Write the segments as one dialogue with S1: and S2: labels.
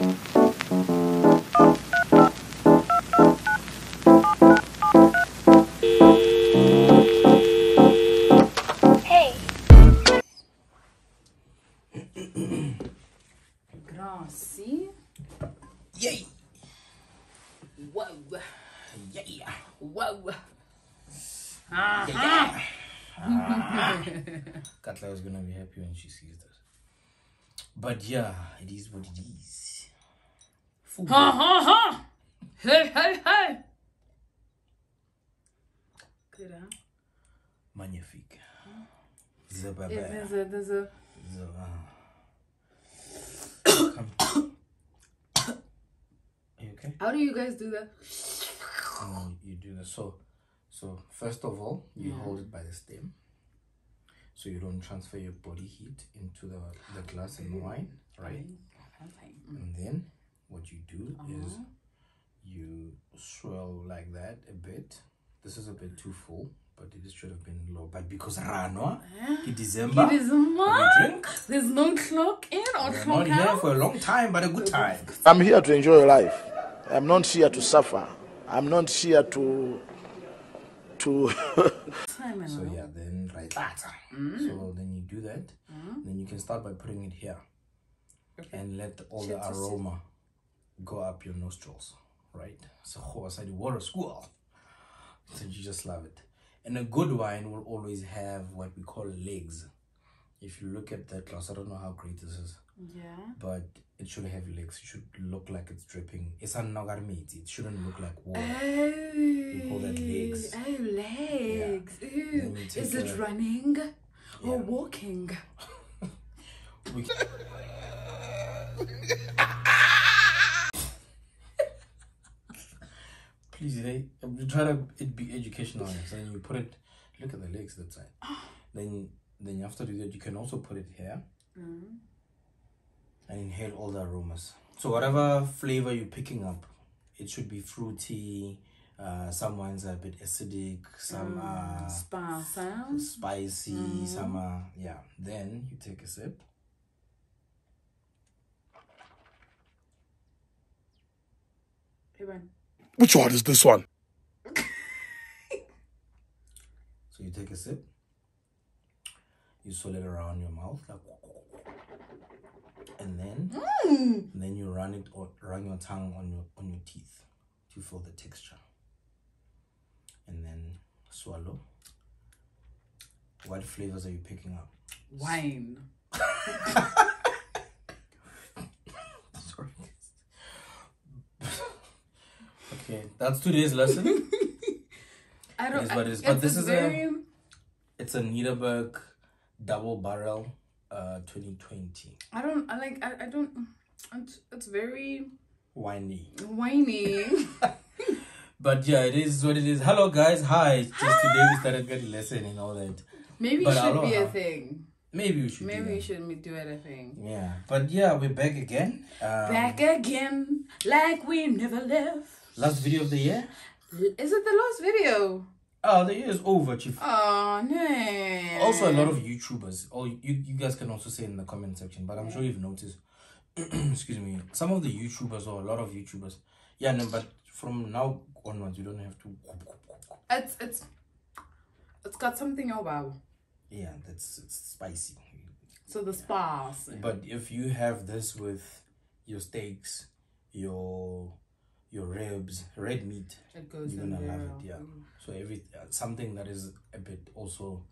S1: Hey.
S2: Gracie.
S3: Yay!
S2: Whoa.
S3: Yeah!
S2: Whoa. Uh-huh.
S3: Yeah! Katla is gonna be happy when she sees this. But yeah, it is what it is.
S2: Ha ha ha. Hey, hey, hey. Good?
S3: Magnifique.
S2: There's a, there's a,
S3: Zaba. Come. Are you okay?
S2: how do you guys do that?
S3: No, you do this. So, so first of all, you hold it by the stem, so you don't transfer your body heat into the the glass and wine, right?
S2: Okay.
S3: And then what you do is you swirl like that a bit. This is a bit too full, but it should have been low. But because Rano, in December,
S2: It is a
S3: we
S2: what?
S3: drink.
S2: There's no clock in or
S3: We're not
S2: clock
S3: here for a long time, but a good time.
S4: I'm here to enjoy your life. I'm not here to suffer. I'm not here to to
S3: So yeah, then right that. So then you do that. Then you can start by putting it here, okay. and let all the aroma go up your nostrils, right? So the water school, so you just love it. And a good wine will always have what we call legs. If you look at that glass, I don't know how great this is,
S2: Yeah.
S3: but it should have legs. It should look like it's dripping. It's a nagarmiti. It shouldn't look like water.
S2: Oh,
S3: call that legs.
S2: Oh, legs. Ooh.
S3: You take
S2: Is it
S3: a-
S2: running or
S3: Yeah.
S2: walking?
S3: We Please, they we try to it be educational. So then you put it. Look at the legs that side. Then, then after do that, you can also put it here and inhale all the aromas. So whatever flavor you're picking up, it should be fruity. Uh, some wines are a bit acidic. Some are
S2: Spa sounds.
S3: spicy. Some are yeah. Then you take a sip.
S2: Hey,
S4: Which one is this one?
S3: So you take a sip, you swirl it around your mouth, like, and then mm. and then you run it or run your tongue on your on your teeth to feel the texture, and then swallow. What flavors are you picking up?
S2: Wine.
S3: Sorry. okay, that's today's lesson.
S2: I don't.
S3: is what it is,
S2: I-
S3: but
S2: it's
S3: this is a-
S2: very.
S3: it's a Nederburg double barrel, uh, 2020
S2: I don't. I like. I, I don't. It's, it's very
S3: winey.
S2: whiny.
S3: But yeah, it is what it is. Hello guys, hi. Just today we started getting lesson and all that.
S2: Maybe
S3: But
S2: it should be a thing.
S3: Maybe we should.
S2: Maybe
S3: do
S2: we should do it a thing.
S3: Yeah, but yeah, we're back again. Um,
S2: Back again, like we never left.
S3: Last video of the year.
S2: Is it the last video?
S3: Oh, the year is over, chief.
S2: Oh no.
S3: Also, a lot of YouTubers. Oh, you you guys can also say in the comment section. But I'm sure you've noticed. excuse me. Some of the YouTubers or a lot of YouTubers. Yeah, no, but from now onwards, you don't have to.
S2: It's it's it's got something about.
S3: Yeah, that's it's spicy.
S2: So the spas.
S3: But if you have this with your steaks, your your ribs, red meat,
S2: It goes
S3: you're gonna love it. Yeah. So every uh, something that is a bit also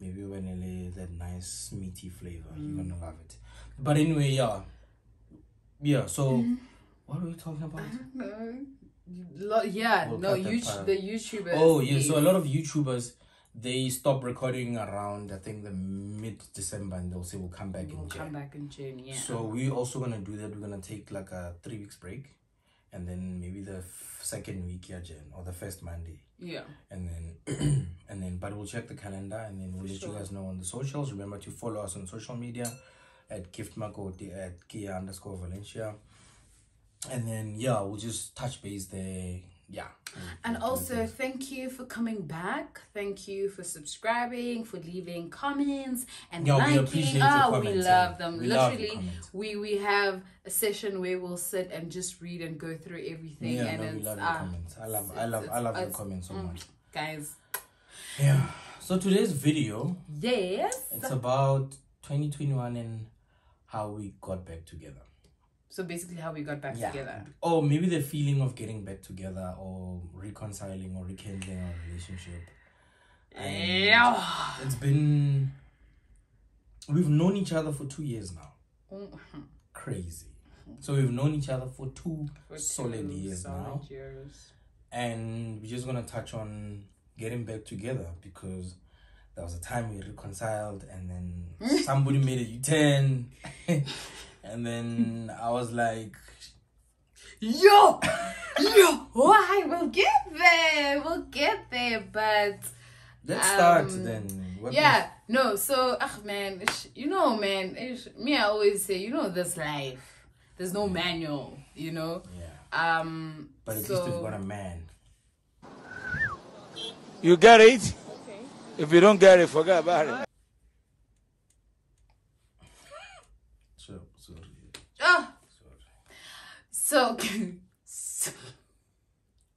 S3: maybe when it that nice meaty flavor, you're gonna love it. But anyway, yeah, yeah. So what are we talking about?
S2: No. Lo- yeah,
S3: We'll
S2: no,
S3: you-
S2: the YouTubers.
S3: Oh yeah, so a lot of YouTubers they stop recording around I think the mid December and they'll say we'll come back
S2: will
S3: in
S2: come
S3: Jan.
S2: back in June, yeah.
S3: So we're also gonna do that. We're gonna take like a three weeks break, and then maybe the f- second week yeah Jan or the first Monday,
S2: yeah.
S3: and then and then but we'll check the calendar and then we'll let you guys know on the socials. Remember to follow us on social media at Gift Makoti at Kea underscore Valencia. And then yeah, we'll just touch base there. Yeah.
S2: And also, thank you for coming back. Thank you for subscribing, for leaving comments and
S3: Yeah, we
S2: liking.
S3: appreciate
S2: oh, we love them.
S3: We love
S2: Literally,
S3: comments.
S2: we we have a session where we'll sit and just read and go through everything.
S3: Yeah,
S2: and
S3: no, we love your
S2: ah,
S3: comments. I love, I love, I love your comments so
S2: mm,
S3: much.
S2: guys.
S3: Yeah. So today's video,
S2: Yes.
S3: it's about 2021 and how we got back together.
S2: So basically, how we got back
S3: Yeah.
S2: together.
S3: Or maybe the feeling of getting back together or reconciling or rekindling our relationship. And
S2: Yeah.
S3: It's been. We've known each other for two years now.
S2: Mhm.
S3: Crazy. So we've known each other for two
S2: For
S3: solid years
S2: solid
S3: now.
S2: years.
S3: And we're just gonna touch on getting back together because there was a time we reconciled and then somebody made a U-turn. and then I was like,
S2: Yo, yo, why? We'll get there. We'll get there. But
S3: let's start
S2: Um,
S3: then. What
S2: yeah, no. So, ah, man, ish, you know, man. ish, me, I always say, you know, this life. There's no manual. You know.
S3: yeah.
S2: Um.
S3: But at
S2: so,
S3: least we've got a man.
S4: You get it? Okay. If you don't get it, forget about it.
S3: So, sorry.
S2: Ah,
S3: Sorry.
S2: So. so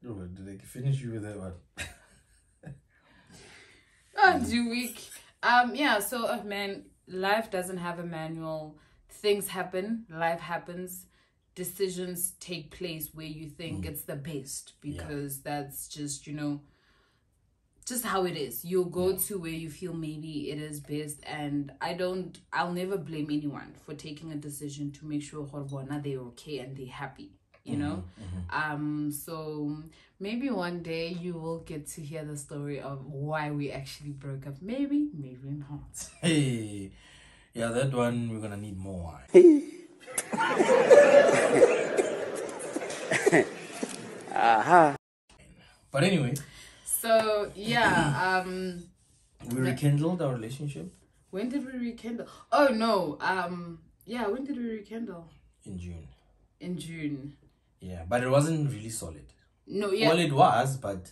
S3: Oh, did I finish you with that one?
S2: Oh, do week. Um, yeah, so uh, man, life doesn't have a manual. Things happen, life happens, decisions take place where you think it's the best because that's just, you know, just how it is. You'll go to where you feel maybe it is best and I don't I'll never blame anyone for taking a decision to make sure Horbona they're okay and they're happy. You know? Um so maybe one day you will get to hear the story of why we actually broke up. Maybe, maybe not.
S3: Hey, yeah, that one we're gonna need more. But anyway,
S2: So yeah, um
S3: we rekindled our relationship
S2: when did we rekindle? Oh no, um yeah, when did we rekindle?
S3: in June.
S2: In June.
S3: Yeah, but it wasn't really solid.
S2: No, yeah.
S3: Well, it was, but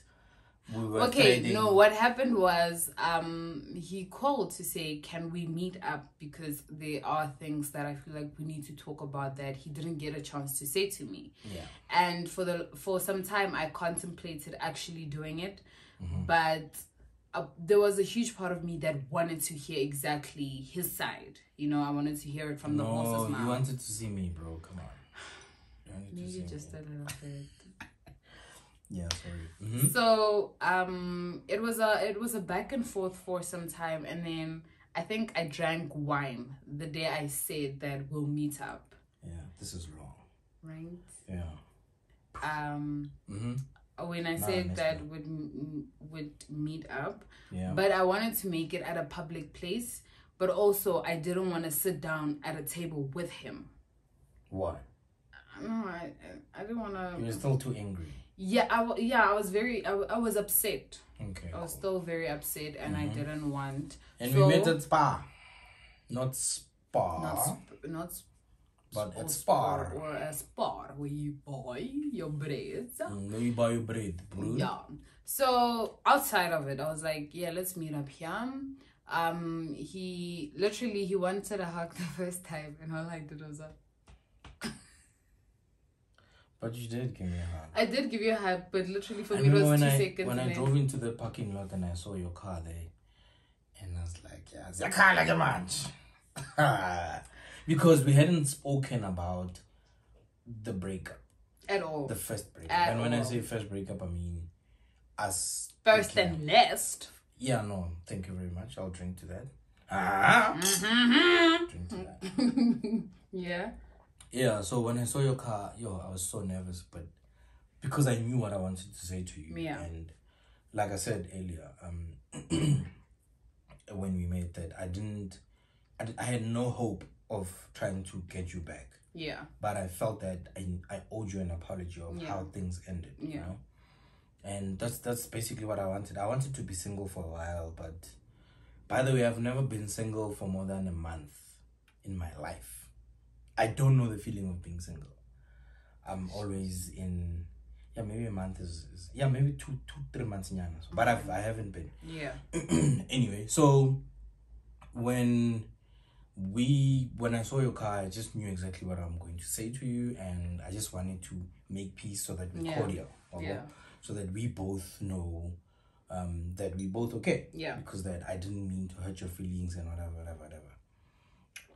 S3: we were
S2: okay
S3: trading.
S2: no what happened was um he called to say can we meet up because there are things that i feel like we need to talk about that he didn't get a chance to say to me
S3: Yeah.
S2: and for the for some time i contemplated actually doing it but uh, there was a huge part of me that wanted to hear exactly his side you know i wanted to hear it from the
S3: No,
S2: horse's
S3: you wanted to see me, bro. Come on. You wanted to see
S2: maybe
S3: me.
S2: just a little bit
S3: Yeah, sorry. Mhm.
S2: So um it was a it was a back and forth for some time and then I think I drank wine the day I said that we'll meet up,
S3: Yeah, this is wrong.
S2: right?
S3: Yeah.
S2: Um
S3: Mm-hmm.
S2: when I
S3: No,
S2: said
S3: missed
S2: that
S3: that.
S2: would would meet up,
S3: Yeah.
S2: but I wanted to make it at a public place, but also I didn't want to sit down at a table with him.
S3: Why?
S2: No, I I didn't want to.
S3: You're still too angry.
S2: Yeah, I wa- yeah I was very I, I was upset.
S3: Okay.
S2: I was
S3: cool.
S2: still very upset, and I didn't want.
S3: And
S2: so-
S3: we met at Spa. Not Spa.
S2: not sp- not sp-
S3: But
S2: or
S3: it's
S2: sp- or a spar where you buy your breads.
S3: Mm, no, you buy your bread, bro.
S2: Yeah. So outside of it, I was like, yeah, let's meet up here. Um, he literally he wanted a hug the first time, and all I did was, uh,
S3: But you did give me a hug.
S2: I did give you a hug, but literally for
S3: I
S2: me it was two
S3: when I
S2: seconds.
S3: when I drove into the parking lot and I saw your car there, and I was like, "Yeah, it's a car like a match," because we hadn't spoken about the breakup,
S2: at all.
S3: the first breakup.
S2: At
S3: and when I say first breakup, I mean us.
S2: First and last.
S3: Yeah, no, thank you very much. I'll drink to that. Ah,
S2: Mm-hmm.
S3: drink to that.
S2: yeah.
S3: Yeah, so when I saw your car, yo, I was so nervous, but because I knew what I wanted to say to you,
S2: Yeah.
S3: and like I said earlier, um, when we made that, I didn't, I, I had no hope of trying to get you back,
S2: Yeah.
S3: but I felt that I, I owed you an apology of
S2: Yeah.
S3: how things ended, you
S2: Yeah.
S3: know, and that's that's basically what I wanted. I wanted to be single for a while, but by the way, I've never been single for more than a month in my life. I don't know the feeling of being single. I'm always in yeah, maybe a month is, is yeah, maybe two, two, three months in So, but I've, I haven't been.
S2: Yeah.
S3: anyway, so when we when I saw your car, I just knew exactly what I'm going to say to you, and I just wanted to make peace so that we're
S2: Yeah.
S3: cordial, okay?
S2: Yeah.
S3: so that we both know um, that we both okay.
S2: Yeah.
S3: Because that I didn't mean to hurt your feelings and whatever, whatever, whatever.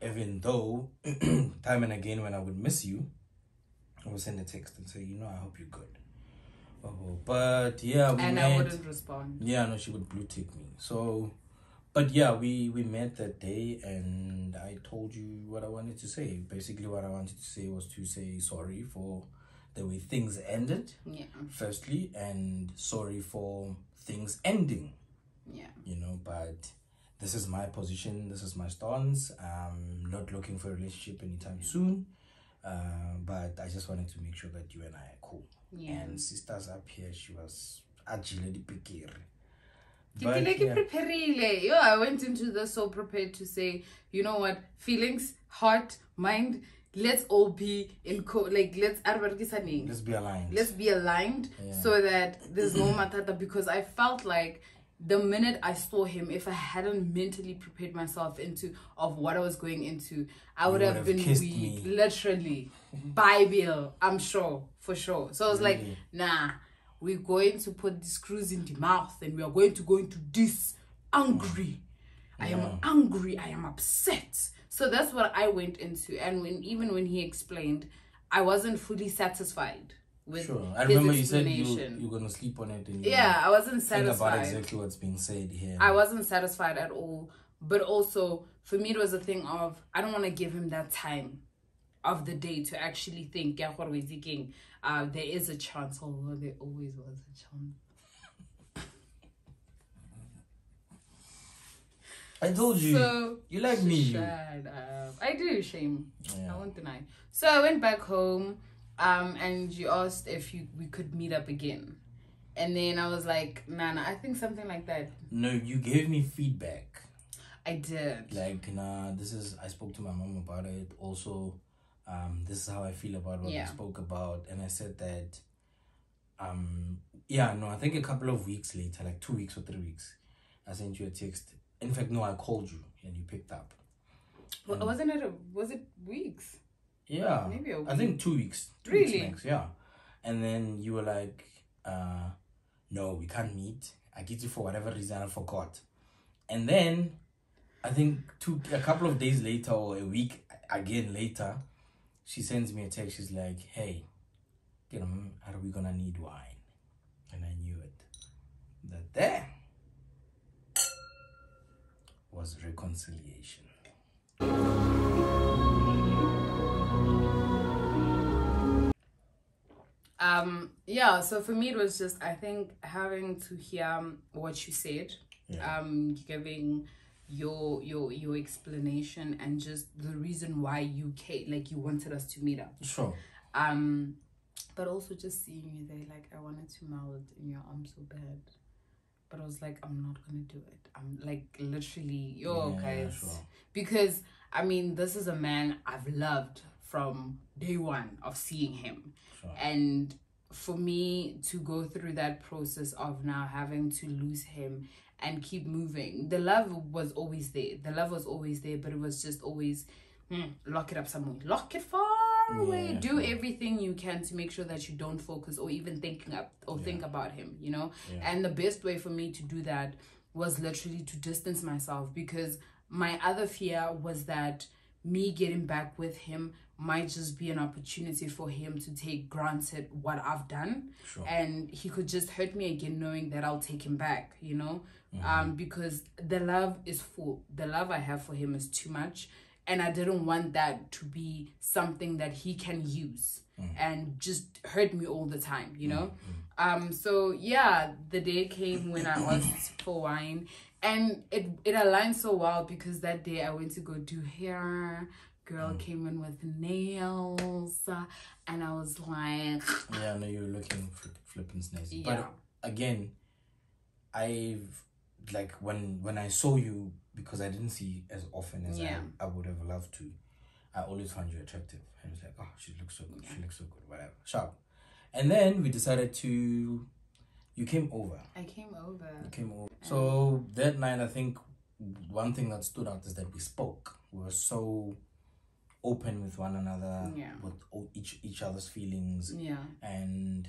S3: Even though time and again when I would miss you, I would send a text and say, you know, I hope you're good. Oh, but yeah, we
S2: And
S3: met.
S2: I wouldn't respond.
S3: Yeah, no, she would blue tick me. So, but yeah, we we met that day, and I told you what I wanted to say. Basically, what I wanted to say was to say sorry for the way things ended.
S2: Yeah.
S3: Firstly, and sorry for things ending.
S2: Yeah.
S3: You know, but this is my position. This is my stance. I'm not looking for a relationship anytime soon. Uh, but I just wanted to make sure that you and I are cool.
S2: Yeah.
S3: And sisters up here, she was agile.
S2: Ke
S3: But, yeah.
S2: Yo, I went into this so prepared to say, you know what, feelings, heart, mind, let's all be in co like let's let's
S3: Let's be aligned.
S2: let's be aligned
S3: Yeah.
S2: so that there's no matata because I felt like the minute I saw him, if I hadn't mentally prepared myself into of what I was going into, I would have
S3: have
S2: been weak,
S3: me.
S2: literally, Bible. I'm sure, for sure. So I was like, nah, we're going to put the screws in the mouth, and we are going to go into this angry. I am angry. I am upset. So that's what I went into, and when even when he explained, I wasn't fully satisfied with
S3: Sure. I remember you said you you're to sleep on it and
S2: yeah, I wasn't
S3: think about
S2: satisfied.
S3: exactly what's being said here.
S2: I wasn't satisfied at all. But also, for me, it was a thing of I don't want to give him that time of the day to actually think. "Yeah, what we're thinking, uh, there is a chance, although there always was a chance.
S3: I told you.
S2: So
S3: you like me.
S2: Shut up. I do, shame.
S3: Yeah.
S2: I won't deny. So I went back home, um, and you asked if you we could meet up again. And then I was like, nah, nah, I think something like that.
S3: No, you gave me feedback.
S2: I did.
S3: Like, nah, this is, I spoke to my mom about it. Also, um, this is how I feel about what
S2: Yeah.
S3: we spoke about. And I said that, um, yeah, no, I think a couple of weeks later, like two weeks or three weeks, I sent you a text. In fact, no, I called you and you picked up.
S2: Wa- wasn't it? A, was it weeks?
S3: Yeah.
S2: Maybe
S3: I think two weeks. Two
S2: Really?
S3: Weeks max, yeah. And then you were like, uh, no, we can't meet. I get you for whatever reason I forgot. And then I think two a couple of days later or a week again later, she sends me a text. She's like, Hey, you know, are we gonna need wine? And I knew it. That there was reconciliation.
S2: Um, yeah, so for me it was just I think having to hear what you said,
S3: Yeah.
S2: um, giving your your your explanation and just the reason why you came, like you wanted us to meet up.
S3: Sure.
S2: Um, but also just seeing you there, like I wanted to melt in your arms so bad. But I was like, I'm not gonna do it. I'm like literally, yo
S3: Yeah,
S2: guys,
S3: sure.
S2: because I mean, this is a man I've loved from day one of seeing him,
S3: Sure.
S2: and for me to go through that process of now having to lose him and keep moving, the love was always there. The love was always there, but it was just always hmm, lock it up somewhere, lock it far away.
S3: Yeah,
S2: Do everything you can to make sure that you don't focus or even thinking up or think about him. You know,
S3: Yeah.
S2: and the best way for me to do that was literally to distance myself because my other fear was that me getting back with him might just be an opportunity for him to take granted what I've done
S3: Sure.
S2: and he could just hurt me again knowing that I'll take him back, you know?
S3: Mm-hmm.
S2: Um because the love is full. The love I have for him is too much and I didn't want that to be something that he can use
S3: Mm-hmm.
S2: and just hurt me all the time, you know? Um so yeah, the day came when I asked for wine and it it aligned so well because that day I went to go do hair. Girl mm. came in with nails, and I was like,
S3: Yeah, no, you're looking flip, flipping snazzy.
S2: Yeah.
S3: But again, I've like when when I saw you because I didn't see as often as
S2: Yeah.
S3: I, I would have loved to. I always found you attractive. I was like, oh, she looks so good. She looks so good. Whatever, sharp. And then we decided to. You came over.
S2: I came over.
S3: You came over. So that night, I think one thing that stood out is that we spoke. We were so open with one another,
S2: Yeah.
S3: with each each other's feelings,
S2: Yeah.
S3: and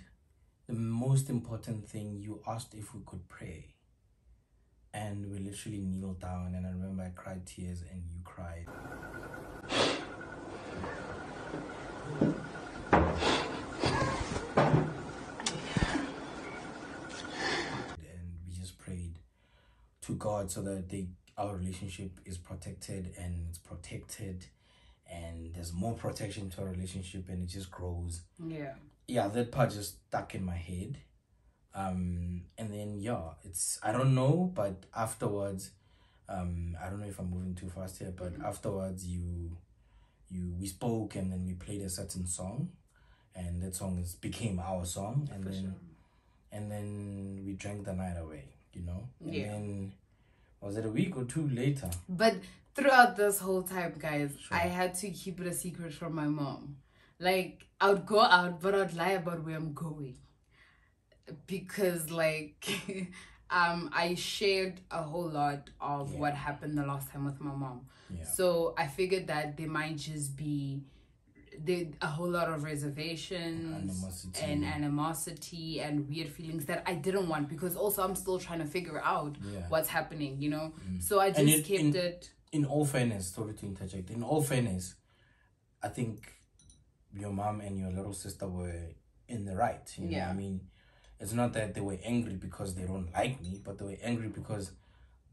S3: the most important thing, you asked if we could pray, and we literally kneeled down. And I remember I cried tears, and you cried. and we just prayed to God so that they our relationship is protected and it's protected and there's more protection to our relationship and it just grows.
S2: Yeah.
S3: Yeah, that part just stuck in my head. Um and then yeah, it's I don't know, but afterwards, um I don't know if I'm moving too fast here, but afterwards you you we spoke and then we played a certain song and that song is became our song and
S2: For
S3: then
S2: sure.
S3: and then we drank the night away, you know? And
S2: Yeah.
S3: then was it a week or two later?
S2: But throughout this whole time, guys,
S3: Sure.
S2: I had to keep it a secret from my mom. Like, I would go out, but I'd lie about where I'm going. Because, like, um, I shared a whole lot of
S3: Yeah.
S2: what happened the last time with my mom.
S3: Yeah.
S2: So I figured that there might just be there, a whole lot of reservations
S3: Animosity.
S2: and animosity and weird feelings that I didn't want because also I'm still trying to figure out
S3: Yeah. Mm.
S2: what's happening, you know. So I just
S3: it-
S2: kept
S3: in-
S2: it.
S3: in all fairness, sorry to interject, in all fairness, I think your mom and your little sister were in the right. You know,
S2: Yeah.
S3: I mean, it's not that they were angry because they don't like me, but they were angry because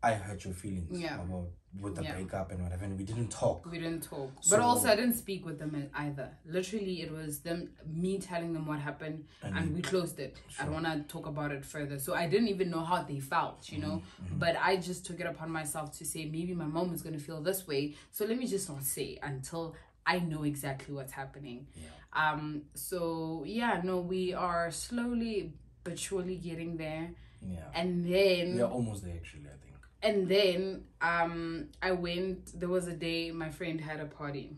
S3: I hurt your feelings
S2: Yeah.
S3: about with the
S2: Yeah.
S3: breakup and whatever, and we didn't talk.
S2: We didn't talk, but also I didn't speak with them either. Literally, it was them me telling them what happened, and, we closed it. I don't want to talk about it further. So I didn't even know how they felt, you know.
S3: Mm-hmm,
S2: But I just took it upon myself to say maybe my mom is gonna feel this way. So let me just not say until I know exactly what's happening. Yeah. Um. So yeah, no, we are slowly but surely getting there,
S3: Yeah.
S2: and then
S3: we are almost there, actually, I think.
S2: And then um I went. There was a day my friend had a party.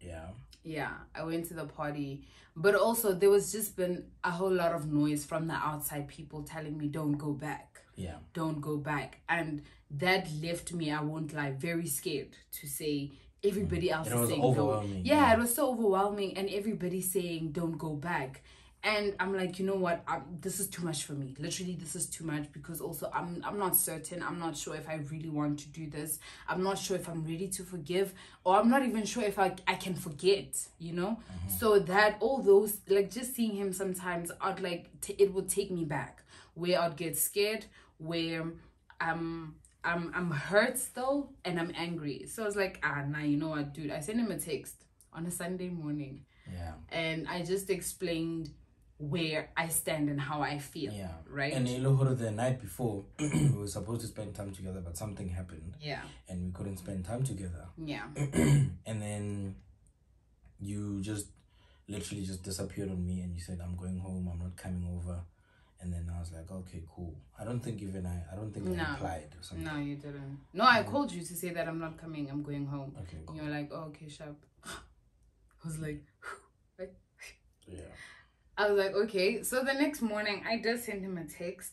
S3: Yeah.
S2: Yeah, I went to the party, but also there was just been a whole lot of noise from the outside people telling me don't go back,
S3: Yeah.
S2: don't go back, and that left me. I won't lie, very scared to say. Everybody else
S3: It
S2: is saying don't. Yeah,
S3: yeah.
S2: it was so overwhelming, and everybody saying don't go back. And I'm like, you know what? i this is too much for me. Literally, this is too much because also I'm I'm not certain. I'm not sure if I really want to do this. I'm not sure if I'm ready to forgive, or I'm not even sure if I I can forget. You know. So that all those like just seeing him sometimes, I'd like t- it would take me back where I'd get scared, where um. I'm I'm hurt still and I'm angry. So I was like, ah nah, you know what, dude. I sent him a text on a Sunday morning
S3: Yeah.
S2: and I just explained where I stand and how I feel.
S3: Yeah.
S2: Right?
S3: And Elohoro, the night before, we were supposed to spend time together, but something happened
S2: yeah.
S3: and we couldn't spend time together.
S2: Yeah.
S3: and then you just literally just disappeared on me and you said i'm going home i'm not coming over and then i was like okay cool i don't think even i i don't think
S2: No.
S3: i replied or something
S2: No, you didn't. No, I called you to say that I'm not coming. I'm going home.
S3: okay
S2: And
S3: cool
S2: you're like, oh, okay, sharp. I was like, like,
S3: yeah
S2: I was like, okay. So the next morning, I did send him a text.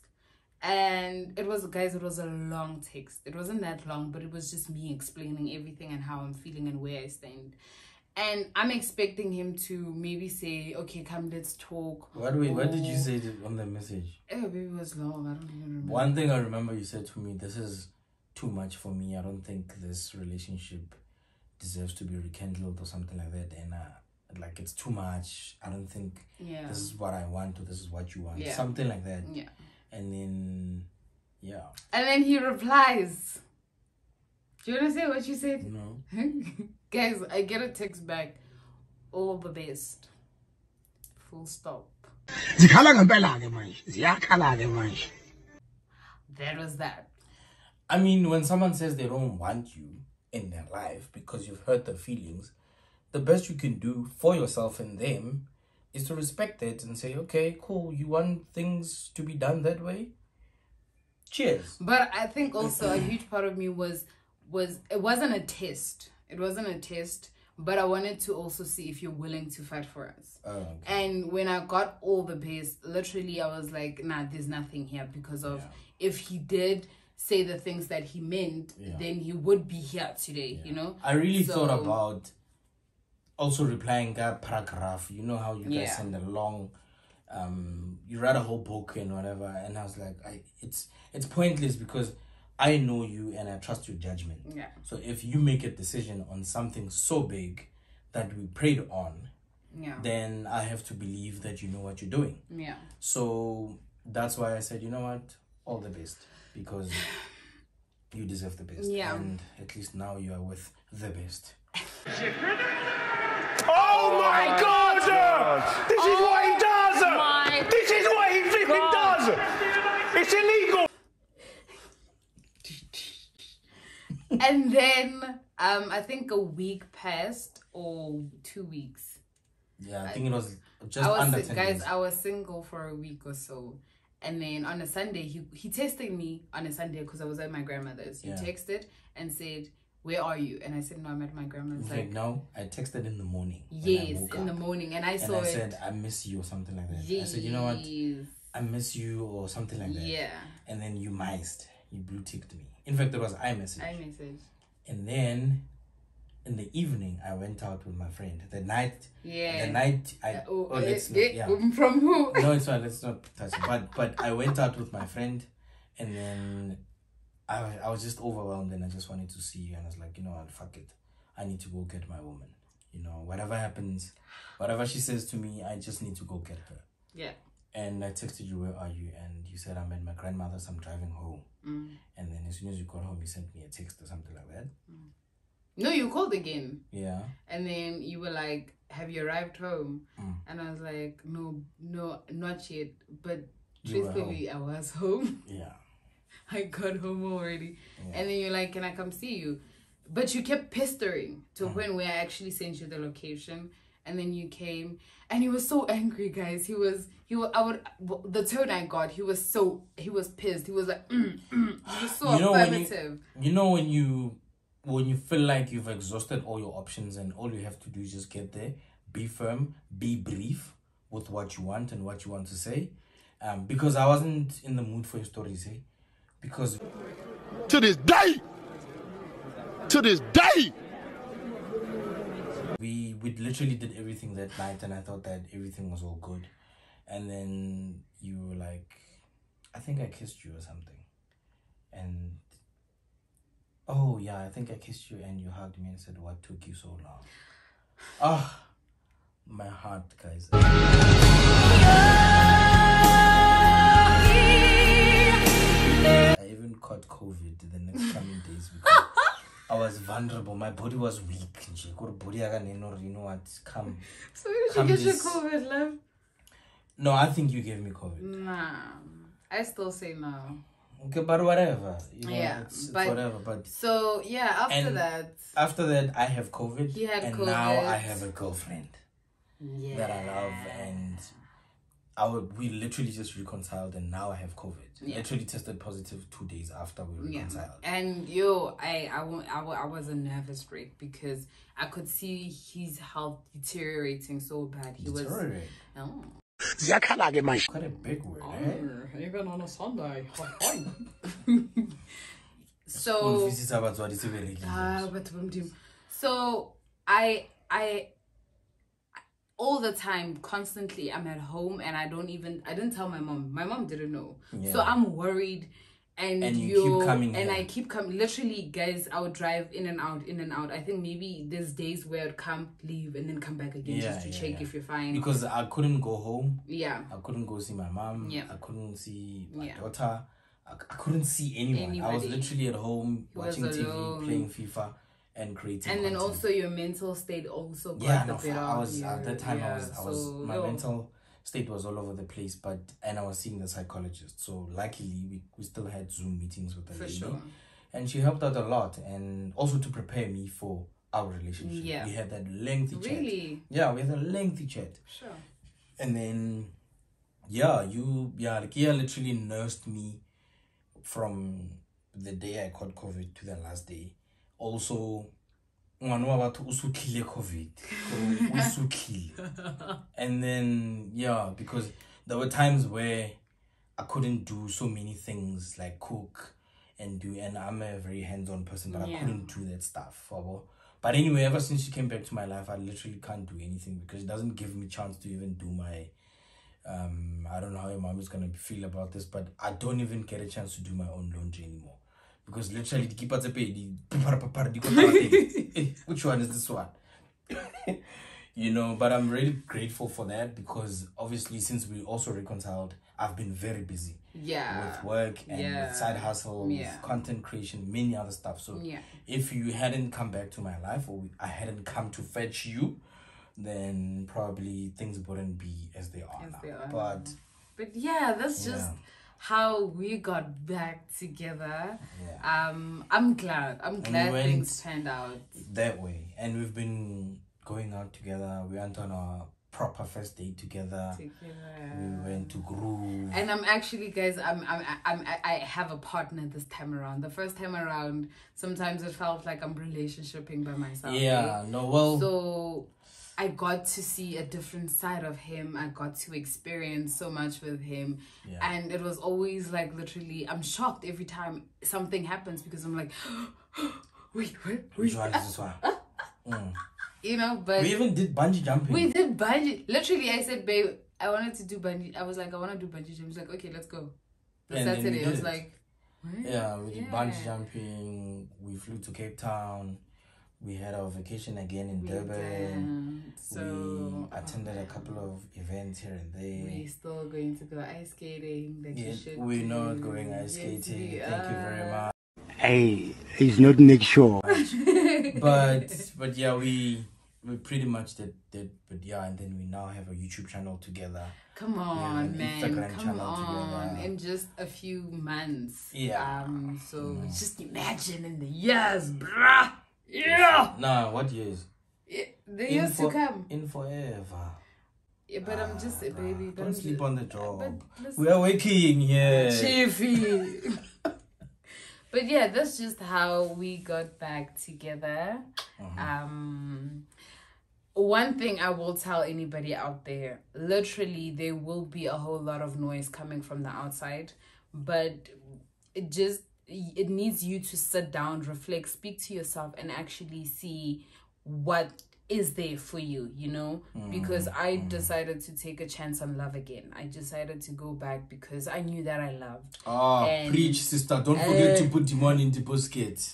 S2: And it was, guys, it was a long text. It wasn't that long, but it was just me explaining everything and how I'm feeling and where I stand. And I'm expecting him to maybe say, okay, come, let's talk.
S3: what wait what did you say on the message
S2: Oh, baby, it was long. I don't even remember.
S3: one thing i remember you said to me this is too much for me i don't think this relationship deserves to be rekindled or something like that and uh like it's too much i don't think
S2: Yeah.
S3: this is what i want or this is what you want
S2: Yeah.
S3: something like that
S2: Yeah.
S3: and then yeah
S2: And then he replies. Do you want to say what you said?
S3: No.
S2: Guys, I get a text back. All the best. Full stop.
S1: zikhala ngempela ke manje ziyakhala ke manje
S2: That was that.
S3: I mean, when someone says they don't want you in their life because you've hurt their feelings, the best you can do for yourself and them is to respect it and say, okay, cool, you want things to be done that way? Cheers.
S2: But I think also a huge part of me was was it wasn't a test. It wasn't a test, but I wanted to also see if you're willing to fight for us.
S3: Oh, okay.
S2: And when I got all the base, literally I was like, nah, there's nothing here because of if he did say the things that he meant,
S3: Yeah.
S2: then he would be here today, you know?
S3: I really thought about also replying that paragraph. You know how you guys
S2: Yeah.
S3: send a long, um, you write a whole book and whatever, and I was like, I it's it's pointless because I know you and I trust your judgment.
S2: Yeah.
S3: So if you make a decision on something so big that we prayed on,
S2: Yeah.
S3: then I have to believe that you know what you're doing.
S2: Yeah.
S3: So that's why I said, you know what, all the best because you deserve the best.
S2: Yeah.
S3: And at least now you are with the best.
S5: Oh my God! This is what he does! This is what he flipping does! It's illegal!
S2: and then um I think a week passed or two weeks.
S3: Yeah, I think it was just
S2: I was
S3: under
S2: si-
S3: 10
S2: guys,
S3: days.
S2: I was single for a week or so. And then on a Sunday, he he texted me on a Sunday because I was at my grandmother's. He
S3: Yeah.
S2: texted and said, "Where are you?" And I said, "No, I'm at my grandmother's."
S3: In
S2: Like,
S3: no, I texted in the morning.
S2: yes, in the morning, and I
S3: And
S2: saw
S3: I
S2: it.
S3: said, I miss you or something like that.
S2: yes.
S3: I said, you know what? I miss you or something like that.
S2: Yeah,
S3: And then you miced. You blue ticked me. In fact, it was iMessage.
S2: I messaged.
S3: and then in the evening, I went out with my friend. The night,
S2: Yeah.
S3: the night I.
S2: Uh,
S3: oh,
S2: oh,
S3: let's
S2: eh,
S3: not,
S2: eh,
S3: yeah.
S2: From who?
S3: no, it's not. Let's not touch it. But but I went out with my friend, and then I I was just overwhelmed, and I just wanted to see you, and I was like, you know what, fuck it, I need to go get my woman. You know, whatever happens, whatever she says to me, I just need to go get her.
S2: Yeah.
S3: And I texted you, where are you? And you said I'm at my grandmother's. I'm driving home.
S2: Mm.
S3: And then as soon as you got home, you sent me a text or something like that.
S2: No, you called again,
S3: Yeah.
S2: and then you were like, "Have you arrived home?"
S3: Mm.
S2: And I was like, "No, no, not yet." But
S3: You
S2: truthfully, I was home.
S3: Yeah.
S2: I got home already.
S3: Yeah.
S2: And then you're like, Can I come see you? But you kept pestering to
S3: Mm.
S2: a point where I actually sent you the location. And then you came and he was so angry, guys. He was, he was, I would, the tone I got, he was so, he was pissed. He was like, mm, mm. He was so
S3: You know when you- You know when you when you feel like you've exhausted all your options and all you have to do is just get there, be firm, be brief with what you want and what you want to say. Um, because I wasn't in the mood for your stories, eh? Because
S4: To this day, to this day,
S3: we we literally did everything that night and I thought that everything was all good. And then you were like I think I kissed you or something. And oh yeah, I think I kissed you and you hugged me and said, What took you so long? Ah my heart guys. Caught COVID the next coming days because I was vulnerable. My body was weak. body You know what? Come.
S2: So you
S3: Come
S2: get your COVID, love?
S3: No, I think you gave me COVID.
S2: Nah. I still say no.
S3: Okay, but whatever. You know,
S2: Yeah,
S3: it's, it's
S2: but-
S3: whatever. But
S2: So yeah, after that,
S3: after that, I have COVID.
S2: He had
S3: and now I have a girlfriend
S2: yeah.
S3: that I love, and I would, we literally just reconciled, and now I have COVID.
S2: Yeah.
S3: Literally tested positive two days after we reconciled. Yeah.
S2: And yo, I I, won't- I, I was a nervous wreck because I could see his health deteriorating so bad. He was
S3: Deteriorate.
S2: oh.
S1: ziyakhala-ke manje
S3: Quite a big word, eh?
S2: even on a Sunday. so
S3: Unvisisa abatswadi seberekile.
S2: ah, but bumdim. so I I all the time constantly I'm at home and I don't even I didn't tell my mom. My mom didn't know. So I'm worried and,
S3: And you keep coming
S2: and. I keep coming literally guys I would drive in and out in and out. I think maybe there's days where I'd come leave and then come back again
S3: Yeah,
S2: just to
S3: yeah,
S2: check
S3: yeah.
S2: if you're fine.
S3: Because I couldn't go home.
S2: yeah.
S3: I couldn't go see my mom.
S2: Yeah.
S3: I couldn't see my
S2: Yeah.
S3: daughter. I, I couldn't see anyone. I was literally at home watching TV, playing FIFA, and creating.
S2: And then
S3: content.
S2: also your mental state also got
S3: yeah, no, I was at that time. I was, I was,
S2: so,
S3: my mental state was all over the place. But and I was seeing the psychologist. So luckily, we, we still had Zoom meetings with the
S2: For
S3: lady,
S2: sure.
S3: and she helped out a lot, and also to prepare me for our relationship.
S2: Yeah.
S3: we had that lengthy chat.
S2: Really?
S3: Yeah, we had a lengthy chat.
S2: Sure.
S3: and then yeah you yeah yeah literally nursed me from the day i caught covid to the last day also ngwana wa batho o sutlhile covid. O sutlhile. And then yeah because there were times where i couldn't do so many things like cook and do and i'm a very hands-on person but i couldn't do that stuff but anyway ever since she came back to my life i literally can't do anything because it doesn't give me chance to even do my um i don't know how your mom is gonna feel about this but i don't even get a chance to do my own laundry anymore because literally the keeper tse pedi, pipara, pipara, di kotara teng. Eh, which one is this one you know but i'm really grateful for that because obviously since we also reconciled i've been very busy
S2: Yeah.
S3: with work and
S2: Yeah.
S3: with side hustles
S2: Yeah.
S3: content creation many other stuff so
S2: Yeah.
S3: if you hadn't come back to my life or i hadn't come to fetch you then probably things wouldn't be as they are
S2: As
S3: now
S2: they are
S3: but
S2: But yeah, that's just. How we got back together.
S3: yeah
S2: Um, I'm glad. I'm
S3: we
S2: glad
S3: went-
S2: things turned out.
S3: that way and we've been going out together we went on a proper first date together
S2: Together.
S3: we went to groove
S2: And I'm actually, guys, I'm, I'm, I'm, I have a partner this time around. The first time around, sometimes it felt like I'm relationshiping by myself.
S3: yeah
S2: eh?
S3: no well
S2: So I got to see a different side of him. I got to experience so much with him.
S3: Yeah.
S2: And it was always like literally, I'm shocked every time something happens because I'm like, wait, wait, wait.
S3: one is this one Mm.
S2: You know, but
S3: we even did bungee jumping
S2: we did bungee. Literally, I said, babe, I wanted to do bungee. I was like, I want to do bungee jump. He's like, okay, let's go. The Saturday, I was
S3: it.
S2: like, what?
S3: Yeah, we did bungee jumping. We flew to Cape Town. We had our vacation again in
S2: We
S3: Durban.
S2: did. So
S3: we attended a couple of events here and there.
S2: We're still going to go ice skating. That
S3: Yeah,
S2: you
S3: we're not going ice
S2: Yes,
S3: skating.
S2: we
S3: Thank you very much.
S1: Hey, he's not Nick Shaw.
S3: But but yeah, we we pretty much did did. But yeah, and then we now have a YouTube channel together.
S2: Come on,
S3: an
S2: man.
S3: Instagram
S2: Come
S3: channel
S2: on.
S3: together.
S2: In just a few months.
S3: Yeah.
S2: Um. So just imagine in the years, bruh. Yeah.
S3: Nah, what years?
S2: Yeah, The
S3: In
S2: years to come.
S3: In forever.
S2: Yeah, but I'm just a
S3: Ah,
S2: baby.
S3: bruh, Don't sleep on the job. We are working here.
S2: Chiefy. but yeah, that's just how we got back together.
S3: Uh-huh.
S2: Um, one thing I will tell anybody out there literally, there will be a whole lot of noise coming from the outside, but it just it needs you to sit down, reflect, speak to yourself, and actually see what is there for you, you know? Because I decided to take a chance on love again. I decided to go back because I knew that I loved.
S3: Ah,
S2: And-
S3: preach, sister. Don't forget
S2: Uh,
S3: to put the money in the basket.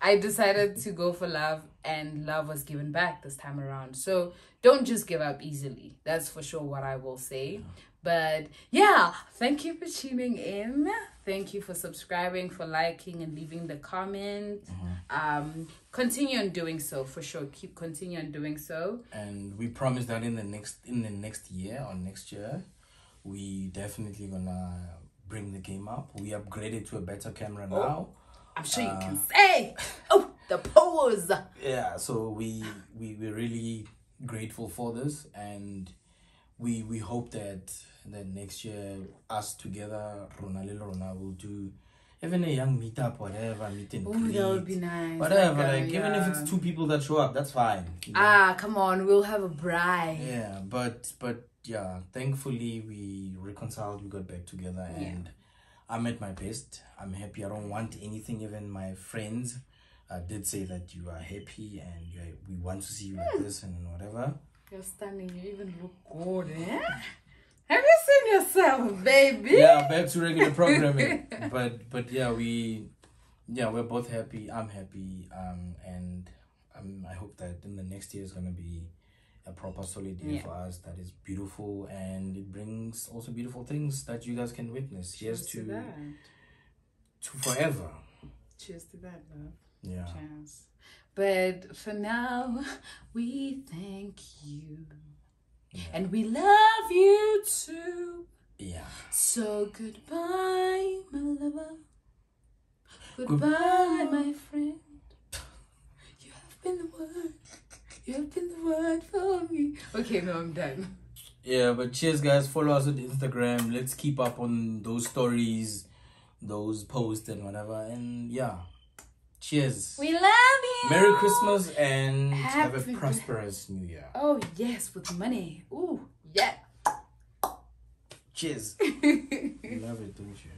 S2: I decided to go for love, and love was given back this time around. So don't just give up easily. That's for sure what I will say. But yeah, thank you for tuning in. Thank you for subscribing, for liking, and leaving the comment. Um, continue on doing so for sure. Keep continue on doing so.
S3: And we promise that in the next in the next year or next year, we definitely gonna bring the game up. We upgraded to a better camera now.
S2: I'm sure you can say, oh, the pose.
S3: Yeah, so we we we're really grateful for this, and we we hope that that next year us together, Rona le Rona will do even a young meetup, whatever, meet and
S2: that would be nice.
S3: whatever.
S2: Like, uh,
S3: Like, even if it's two people that show up, that's fine. you know?
S2: Ah, come on, we'll have a bride.
S3: Yeah, but but yeah, thankfully we reconciled, we got back together,
S2: Yeah.
S3: and I'm at my best. I'm happy. I don't want anything. Even my friends uh, did say that you are happy and you are, we want to see you like this and whatever.
S2: You're stunning. You even look good, eh? Have you seen yourself, baby?
S3: Yeah, back to regular programming. but but yeah, we yeah we're both happy. I'm happy. Um, and um, I hope that in the next year is gonna be a proper solid year
S2: Yeah.
S3: for us that is beautiful and it brings also beautiful things that you guys can witness. Here's to
S2: that.
S3: to forever.
S2: Cheers to that, love.
S3: Yeah.
S2: Cheers. But for now, we thank you. And we love you too.
S3: Yeah.
S2: So goodbye, my lover. Goodbye, my friend. You have been the one. You have been the one for me. Okay, no, I'm done.
S3: Yeah, but cheers guys. Follow us on Instagram. Let's keep up on those stories, those posts and whatever. And yeah. Cheers.
S2: We love you.
S3: Merry Christmas and have
S2: Happy-
S3: a prosperous New Year.
S2: Oh yes, with money. Ooh, yeah.
S3: Cheers. you love it, don't you?